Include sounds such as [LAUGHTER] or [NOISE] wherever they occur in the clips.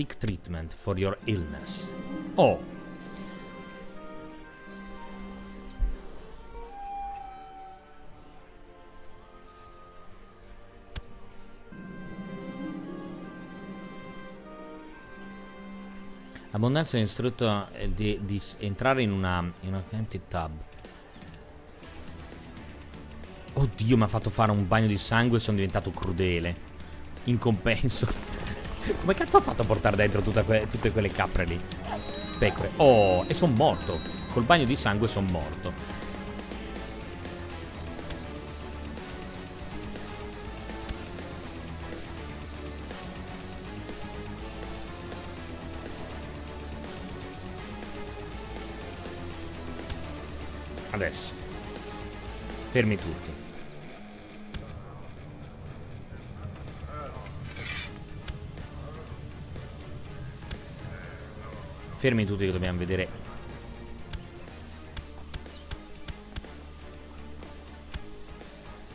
seek treatment for your illness. Oh. Abbondanza è istrutto eh, di, di entrare in una, in una empty tab. Oddio, mi ha fatto fare un bagno di sangue e sono diventato crudele. In compenso. Come cazzo ha fatto a portare dentro que tutte quelle capre lì? Pecore. Oh, e sono morto. Col bagno di sangue sono morto. Adesso. Fermi tutti. Fermi tutti che dobbiamo vedere.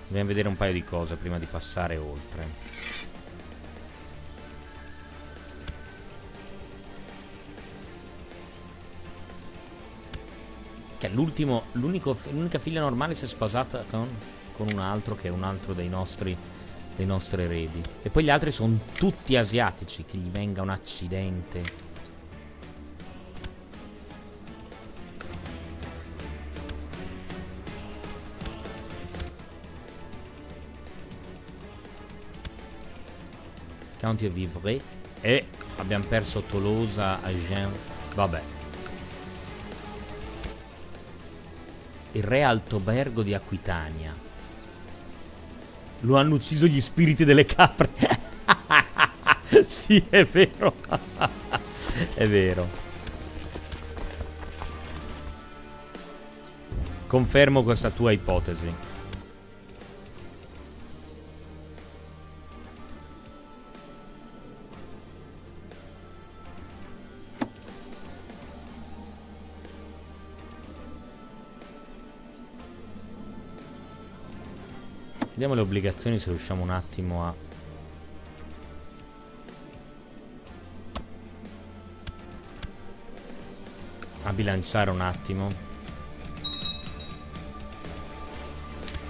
Dobbiamo vedere un paio di cose prima di passare oltre. Che l'ultimo L'unica figlia normale si è sposata con, con un altro Che è un altro dei nostri Dei nostri eredi. E poi gli altri sono tutti asiatici Che gli venga un accidente County of Ivry e abbiamo perso Tolosa, Agen, vabbè. Il re Altobergo di Aquitania. Lo hanno ucciso gli spiriti delle capre. [LAUGHS] sì, è vero. [LAUGHS] è vero. Confermo questa tua ipotesi. Vediamo le obbligazioni se riusciamo un attimo a... A bilanciare un attimo.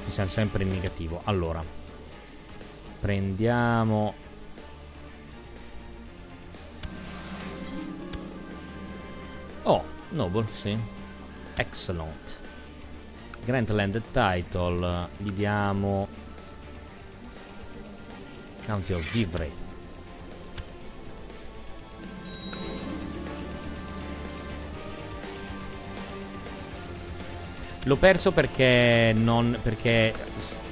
Ci siamo sempre in negativo. Allora. Prendiamo... Oh, Noble, sì. Excellent. Grant Title gli diamo County of Vivre L'ho perso perché non perché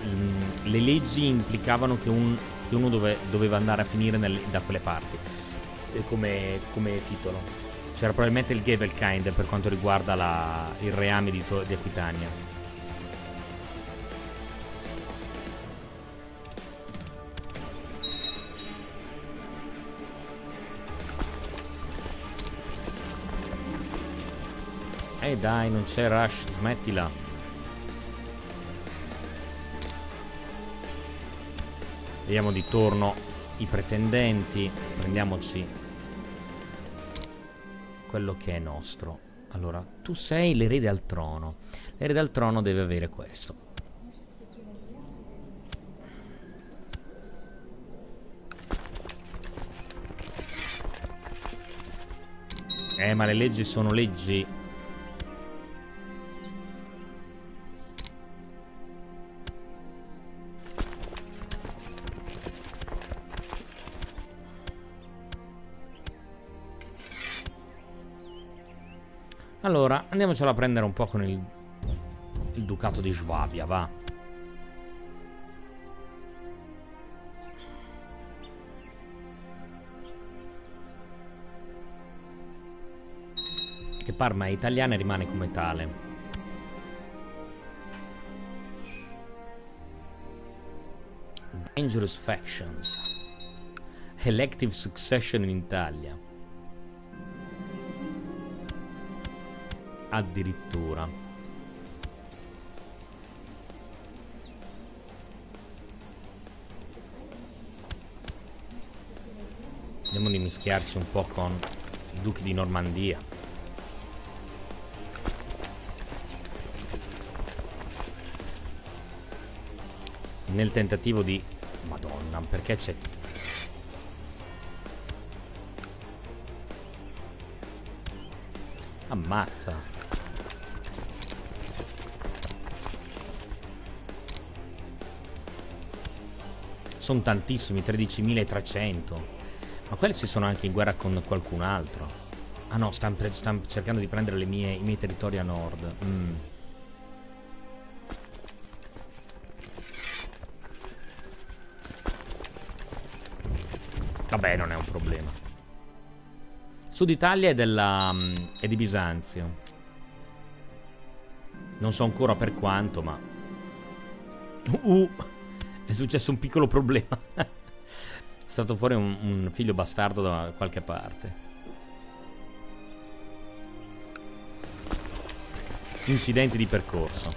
mh, le leggi implicavano che, un, che uno dove, doveva andare a finire nel, da quelle parti come, come titolo. C'era probabilmente il Gavelkind per quanto riguarda la, il reame di, di Aquitania. Eh dai, non c'è rush, smettila. Vediamo di torno i pretendenti. Prendiamoci quello che è nostro. Allora, tu sei l'erede al trono. L'erede al trono deve avere questo. Eh, ma le leggi sono leggi Allora, andiamocela a prendere un po' con il, il ducato di Svavia, va. Che Parma è italiana e rimane come tale. Dangerous Factions. Elective Succession in Italia. Addirittura Vediamo di mischiarci un po' con i duchi di Normandia. Nel tentativo di... Madonna, perché c'è... Ammazza. Sono tantissimi, 13.300. Ma quelli ci sono anche in guerra con qualcun altro. Ah no, stanno, stanno cercando di prendere mie, i miei territori a nord. Mm. Vabbè, non è un problema. Sud Italia è, della, um, è di Bisanzio. Non so ancora per quanto, ma... Uh, è successo un piccolo problema. stato fuori un, un figlio bastardo da qualche parte. Incidenti di percorso.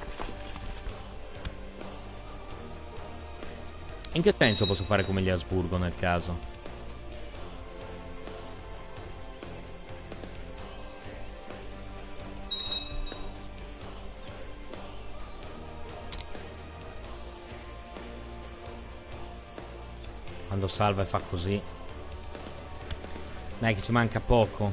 In che senso posso fare come gli Asburgo nel caso? Quando salva e fa così. Dai che ci manca poco.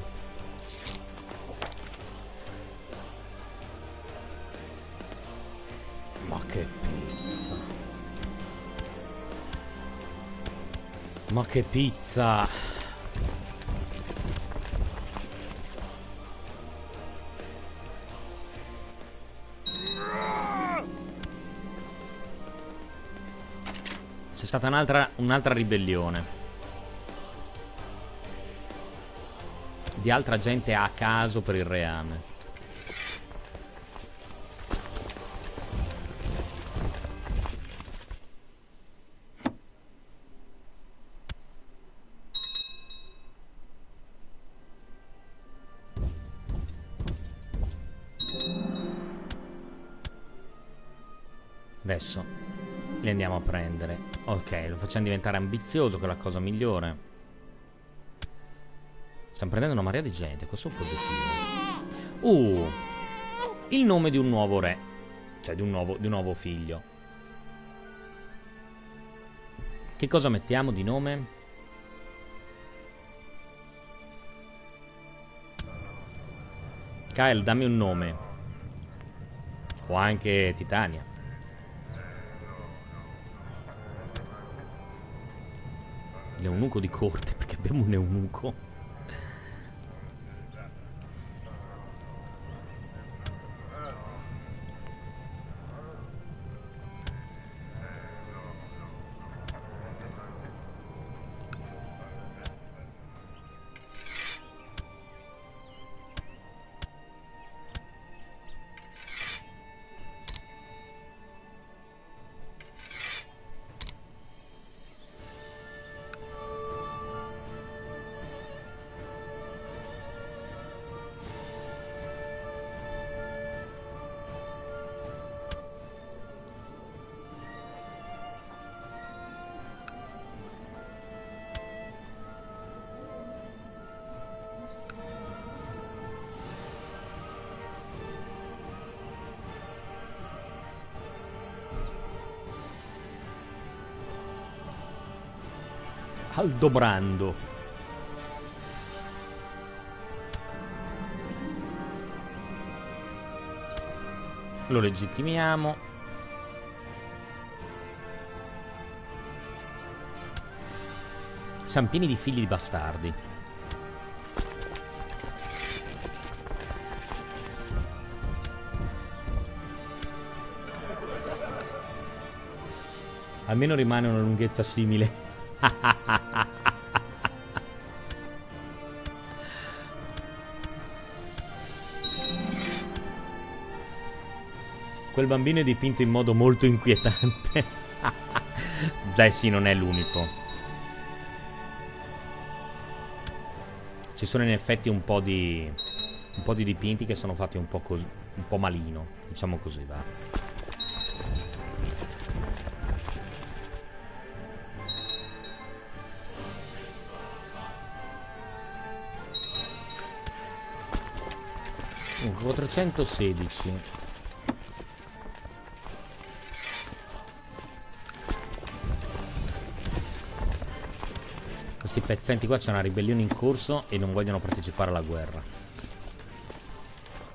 Ma che pizza. Ma che pizza. Stata un'altra un ribellione. Di altra gente a caso per il reame. Adesso li andiamo a prendere. Ok, lo facciamo diventare ambizioso, che è la cosa migliore. Stiamo prendendo una marea di gente, questo è positivo. Uh, il nome di un nuovo re. Cioè, di un nuovo, di un nuovo figlio. Che cosa mettiamo di nome? Kyle, dammi un nome. O anche Titania. L'eunuco di corte, perché abbiamo un eunuco. Aldobrando. Lo legittimiamo. Sampini di figli di bastardi. Almeno rimane una lunghezza simile. Quel bambino è dipinto in modo molto inquietante. [LAUGHS] Dai sì, non è l'unico. Ci sono in effetti un po' di... Un po' di dipinti che sono fatti un po' così... Un po' malino. Diciamo così, va. 416 Questi pezzenti qua c'è una ribellione in corso e non vogliono partecipare alla guerra.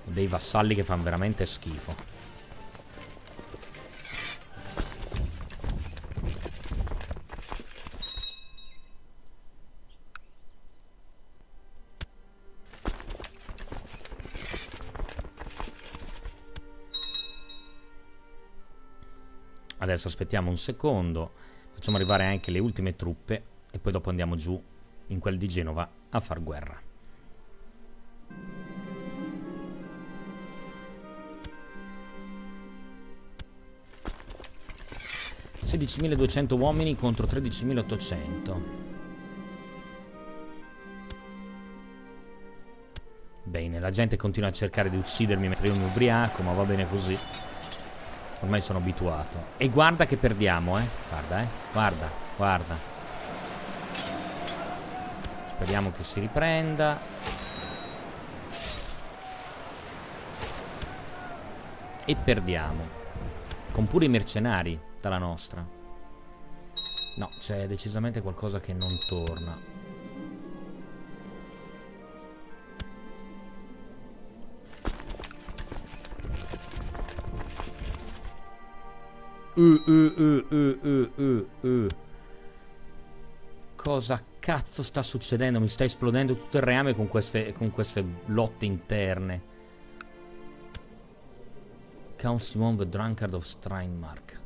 Dei vassalli che fanno veramente schifo Adesso aspettiamo un secondo, facciamo arrivare anche le ultime truppe e poi dopo andiamo giù in quel di Genova a far guerra. (16.200 uomini contro 13.800 Bene, la gente continua a cercare di uccidermi mentre io mi ubriaco, ma va bene così. Ormai sono abituato. E guarda che perdiamo, eh. Guarda, eh. Guarda, guarda. Speriamo che si riprenda. E perdiamo. Con pure i mercenari dalla nostra. No, c'è decisamente qualcosa che non torna. Uh, uh, uh, Cosa cazzo sta succedendo? Mi sta esplodendo tutto il reame con queste, con queste lotte interne. Count Simon the Drunkard of Steinmark.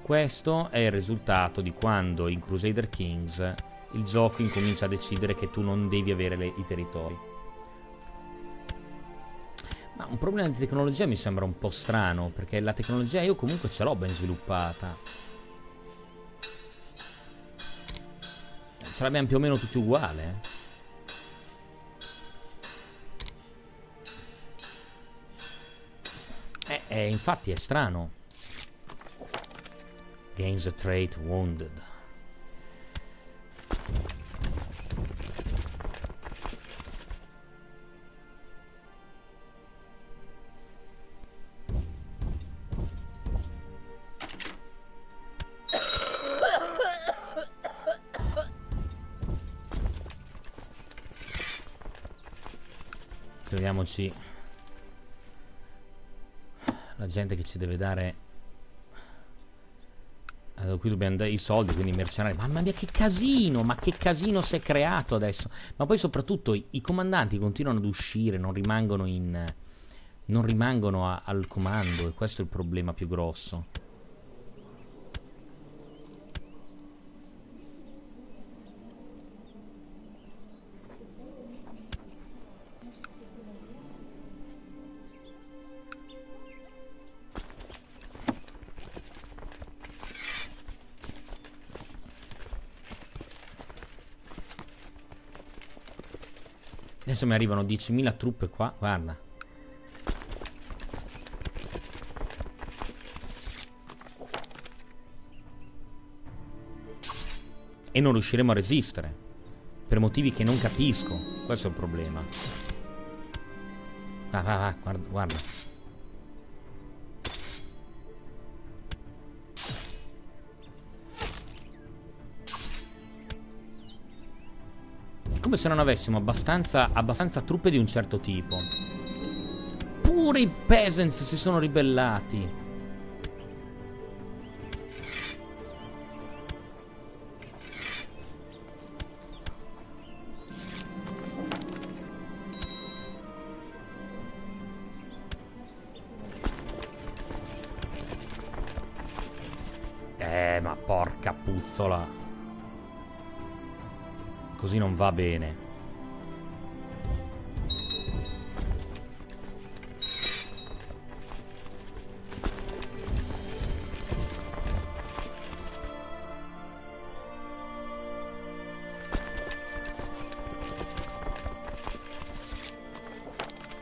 Questo è il risultato di quando in Crusader Kings il gioco incomincia a decidere che tu non devi avere le, i territori. Ma un problema di tecnologia mi sembra un po' strano, perché la tecnologia io comunque ce l'ho ben sviluppata. Ce l'abbiamo più o meno tutti uguale. Eh, eh, infatti è strano. Gains a trait wounded. Togliamoci la gente che ci deve dare allora, qui dobbiamo dare i soldi, quindi i mercenari. Mamma mia, che casino! Ma che casino si è creato adesso! Ma poi, soprattutto, i, i comandanti continuano ad uscire, non rimangono in. Non rimangono a, al comando, e questo è il problema più grosso. Adesso mi arrivano 10.000 truppe qua, guarda. E non riusciremo a resistere. Per motivi che non capisco. Questo è il problema. Va, va, va, guarda, guarda. Come se non avessimo abbastanza, abbastanza truppe di un certo tipo. Pure i peasants si sono ribellati. Va bene.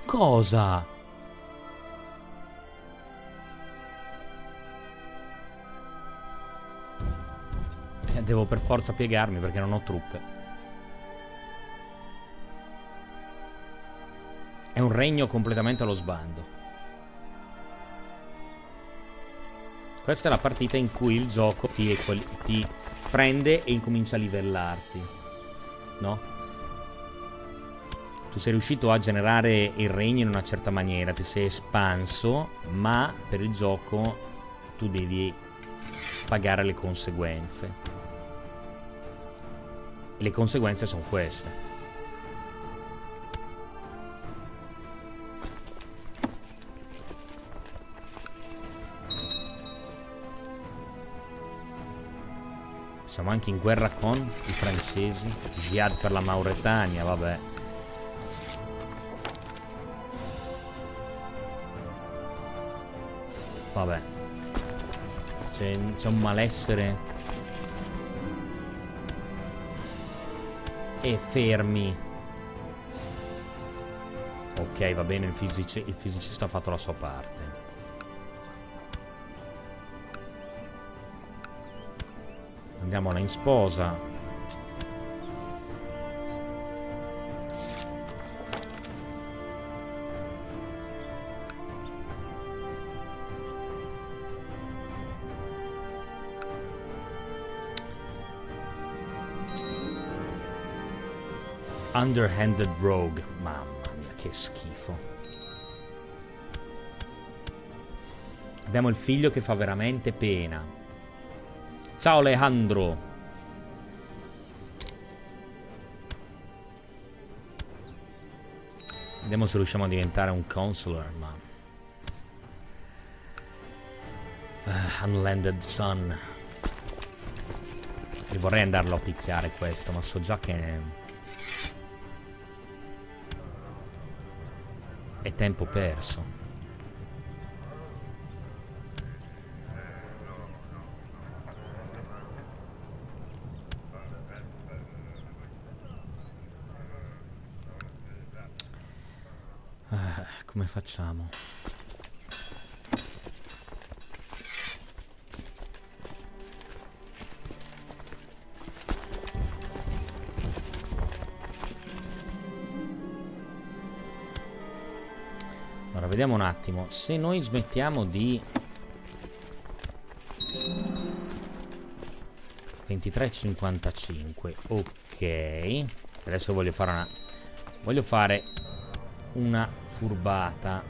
Cosa? Devo per forza piegarmi perché non ho truppe. È un regno completamente allo sbando. Questa è la partita in cui il gioco ti, ti prende e incomincia a livellarti. No? Tu sei riuscito a generare il regno in una certa maniera, ti sei espanso, ma per il gioco tu devi pagare le conseguenze. E le conseguenze sono queste. Siamo anche in guerra con i francesi. Jihad per la Mauretania, vabbè. Vabbè. C'è un malessere. E fermi. Ok, va bene, il, il fisicista ha fatto la sua parte. Andiamola in sposa. Underhanded Rogue. Mamma mia, che schifo. Abbiamo il figlio che fa veramente pena. Ciao Alejandro. Vediamo se riusciamo a diventare un counselor, ma... Uh, unlanded Sun. E vorrei andarlo a picchiare questo, ma so già che... È tempo perso. Facciamo? vediamo un attimo. Se noi smettiamo di... 23,55. Ok. Adesso voglio fare una... Voglio fare una furbata.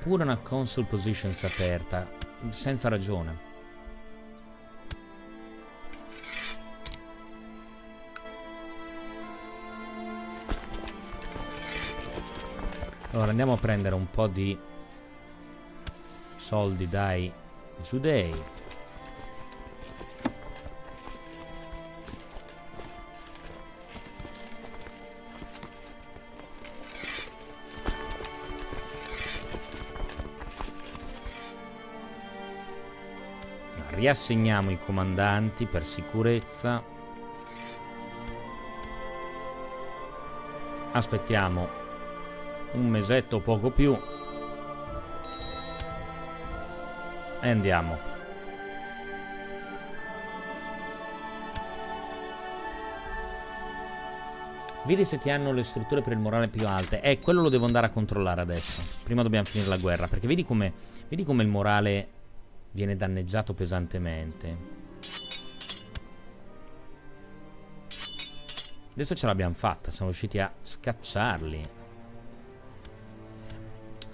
Pure una console positions aperta. Senza ragione. Allora andiamo a prendere un po' di soldi dai giudei. Riassegniamo i comandanti per sicurezza. Aspettiamo un mesetto o poco più e andiamo. Vedi se ti hanno le strutture per il morale più alte. Eh, quello lo devo andare a controllare adesso. Prima dobbiamo finire la guerra Perché vedi come, vedi come il morale viene danneggiato pesantemente Adesso ce l'abbiamo fatta Siamo riusciti a scacciarli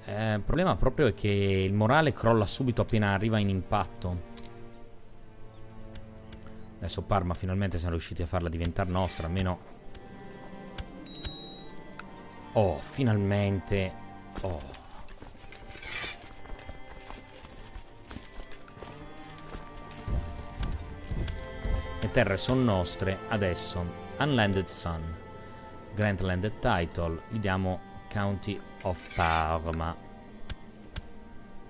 eh, il problema proprio è che il morale crolla subito appena arriva in impatto. Adesso Parma finalmente siamo riusciti a farla diventare nostra, almeno... Oh, finalmente... Oh. Terre sono nostre, adesso. Unlanded Sun. Grant Landed Title. Gli diamo County of Parma.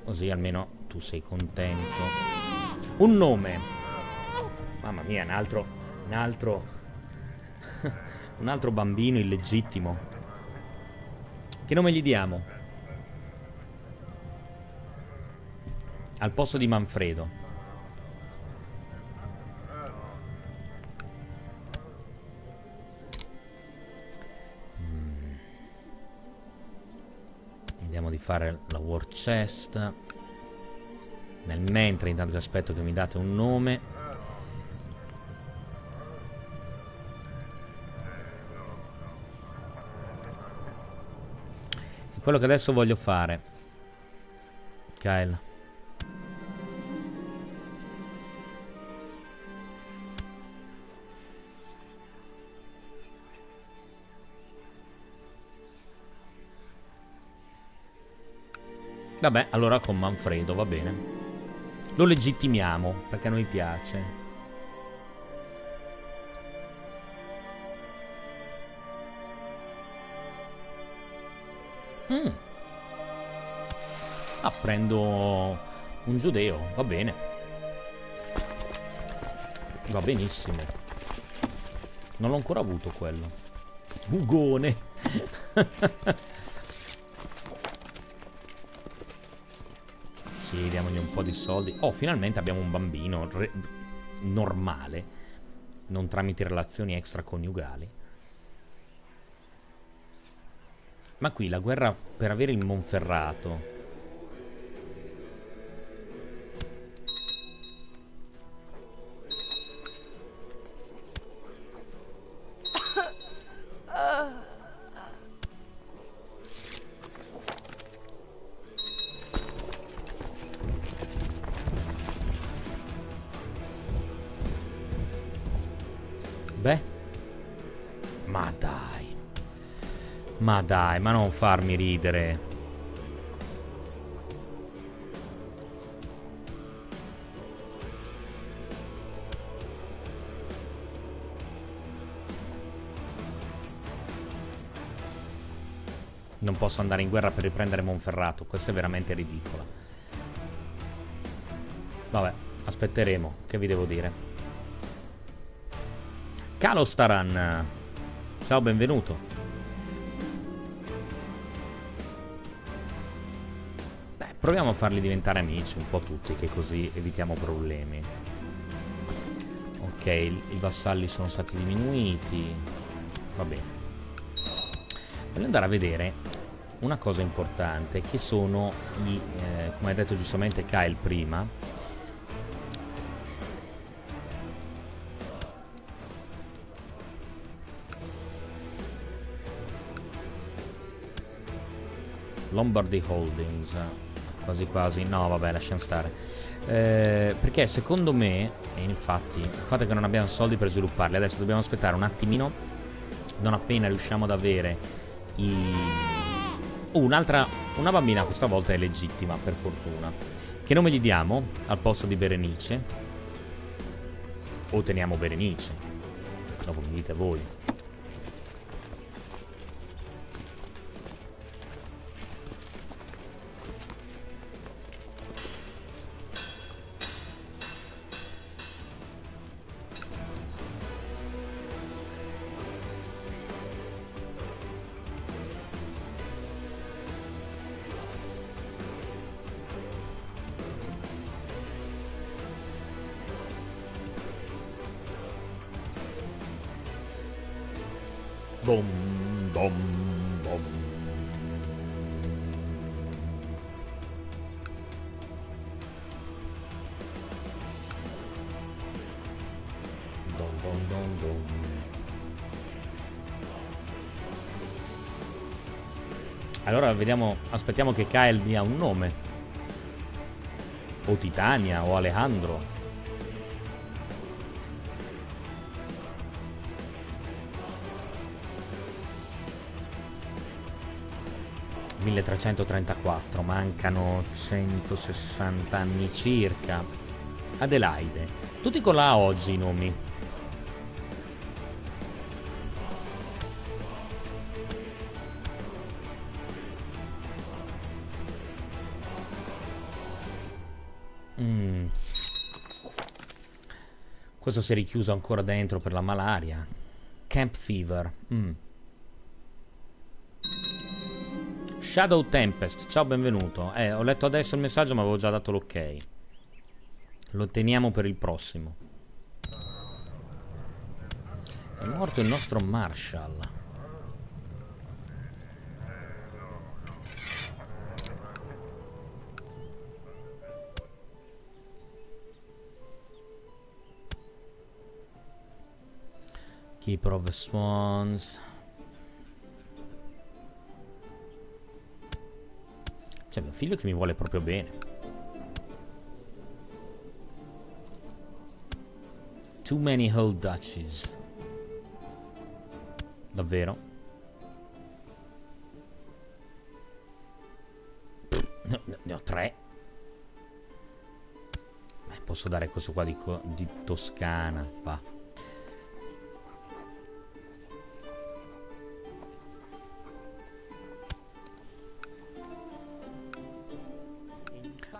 Così almeno tu sei contento. Un nome. Mamma mia, un altro... Un altro... [LAUGHS] un altro bambino illegittimo. Che nome gli diamo? Al posto di Manfredo. Fare la war chest. Nel mentre intanto aspetto che mi date un nome. quello che adesso voglio fare. Kyle. Vabbè, allora con Manfredo, va bene. Lo legittimiamo, perché a noi piace. Mm. Ah, prendo un giudeo, va bene. Va benissimo. Non l'ho ancora avuto quello. Bugone. [LAUGHS] diamogli un po' di soldi. Oh, finalmente abbiamo un bambino normale. Non tramite relazioni extraconiugali. Ma qui la guerra per avere il Monferrato. Ma dai, ma non farmi ridere. Non posso andare in guerra per riprendere Monferrato. Questo è veramente ridicolo. Vabbè, aspetteremo. Che vi devo dire? Kalostaran. Ciao, benvenuto. Proviamo a farli diventare amici, un po' tutti, che così evitiamo problemi. Ok, i vassalli sono stati diminuiti. Va bene. Voglio andare a vedere una cosa importante, che sono i, eh, come ha detto giustamente Kyle prima, Lombardy Holdings quasi quasi. No, vabbè, lasciamo stare. Eh, perché secondo me, e infatti, il fatto che non abbiamo soldi per svilupparli, adesso dobbiamo aspettare un attimino, non appena riusciamo ad avere i... Uh, un'altra... Una bambina questa volta è legittima, per fortuna. Che nome gli diamo al posto di Berenice? O teniamo Berenice? Dopo mi dite voi. Bom, bom, bom. Dom, dom, dom, dom. Allora vediamo, aspettiamo che Kyle dia un nome. O Titania o Alejandro. 1334, mancano 160 anni circa. Adelaide. Tutti con la oggi i nomi. Mm. Questo si è richiuso ancora dentro per la malaria. Camp fever. Mm. Shadow Tempest, ciao, benvenuto. Eh, ho letto adesso il messaggio ma avevo già dato l'ok. Lo teniamo per il prossimo. È morto il nostro Marshall. Keeper of the Swans. C'è mio figlio che mi vuole proprio bene. Too many hold duchies. Davvero? Ne, ne ho tre. Beh, posso dare questo qua di, di Toscana. Va.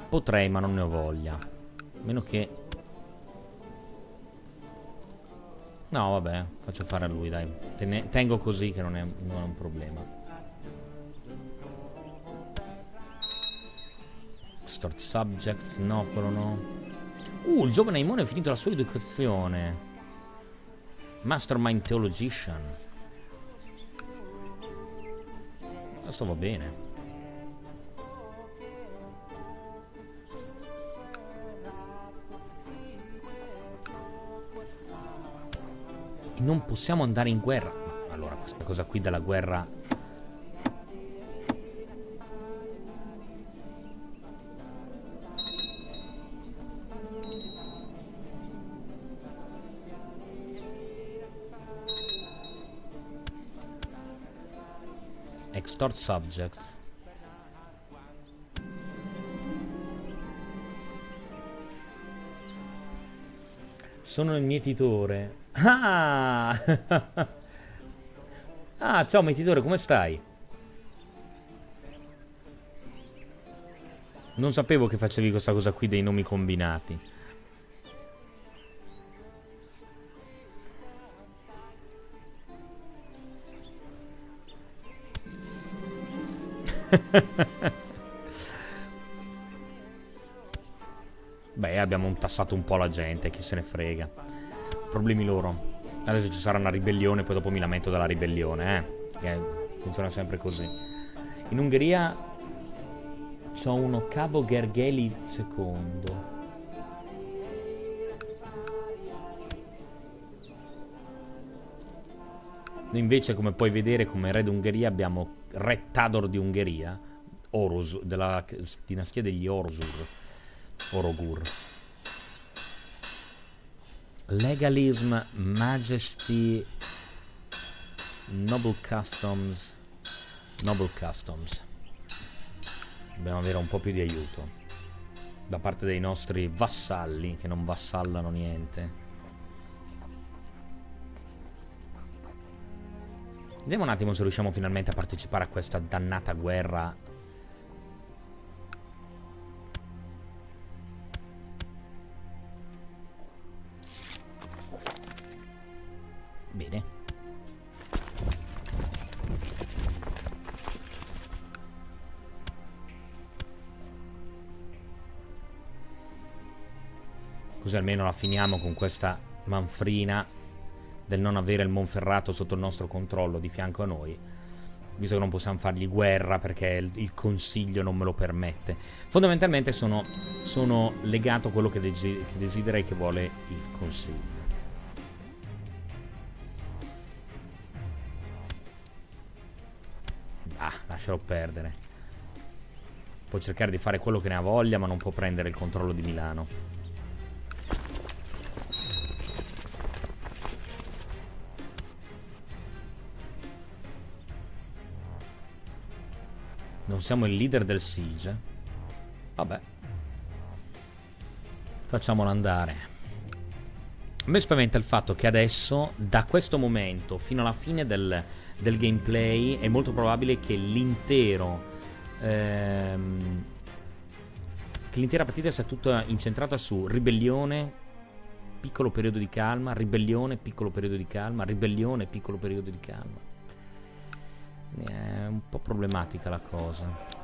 Potrei, ma non ne ho voglia. A meno che... No, vabbè, faccio fare a lui, dai. Tene tengo così che non è, non è un problema. Start subjects, no, quello no. Uh, il giovane Imone ha finito la sua educazione. Mastermind Theologician. Questo va bene. Non possiamo andare in guerra. Allora questa cosa qui della guerra... Extort subjects. Sono il mietitore. Ah! [LAUGHS] ah, ciao mietitore, come stai? Non sapevo che facevi questa cosa qui dei nomi combinati. [LAUGHS] Beh, abbiamo tassato un po' la gente, chi se ne frega. Problemi loro. Adesso ci sarà una ribellione, poi dopo mi lamento della ribellione, eh. Che funziona sempre così. In Ungheria c'ho uno Cabo Gergeli II. Noi invece, come puoi vedere, come re d'Ungheria abbiamo Re Tador di Ungheria, Orus, della dinastia degli Orosur. Orogur. Legalism, Majesty, Noble Customs, Noble Customs. Dobbiamo avere un po' più di aiuto da parte dei nostri vassalli che non vassallano niente. Vediamo un attimo se riusciamo finalmente a partecipare a questa dannata guerra almeno la finiamo con questa manfrina del non avere il Monferrato sotto il nostro controllo di fianco a noi. Visto che non possiamo fargli guerra perché il, consiglio non me lo permette. Fondamentalmente sono, sono legato a quello che, desi che desidera e che vuole il consiglio. lascialo perdere. Può cercare di fare quello che ne ha voglia, ma non può prendere il controllo di Milano. Non siamo il leader del siege. Vabbè. Facciamolo andare. A me spaventa il fatto che adesso, da questo momento fino alla fine del, del gameplay, è molto probabile che l'intero... Ehm, che l'intera partita sia tutta incentrata su ribellione, piccolo periodo di calma, ribellione, piccolo periodo di calma, ribellione, piccolo periodo di calma. È un po' problematica la cosa.